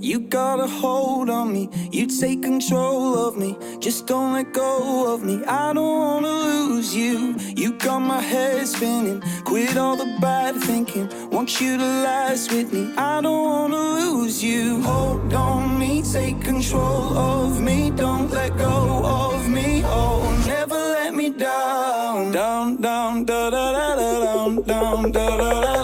You got a hold on me, you take control of me. Just don't let go of me. I don't wanna lose you. You got my head spinning. Quit all the bad thinking. Want you to last with me. I don't wanna lose you. Hold on me, take control of me. Don't let go of me. Oh, never let me down. Down, down, da da da da down, down, da da da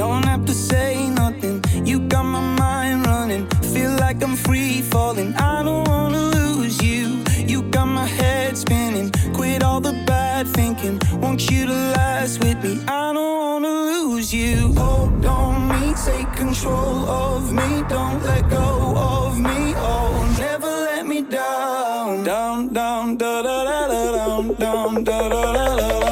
Don't have to say nothing. You got my mind running. Feel like I'm free falling. I don't wanna lose you. You got my head spinning. Quit all the bad thinking. Want you to last with me. I don't wanna lose you. Hold on me, take control of me. Don't let go of me. Oh, never let me down. Down, down, da da da da down, down, da da da da.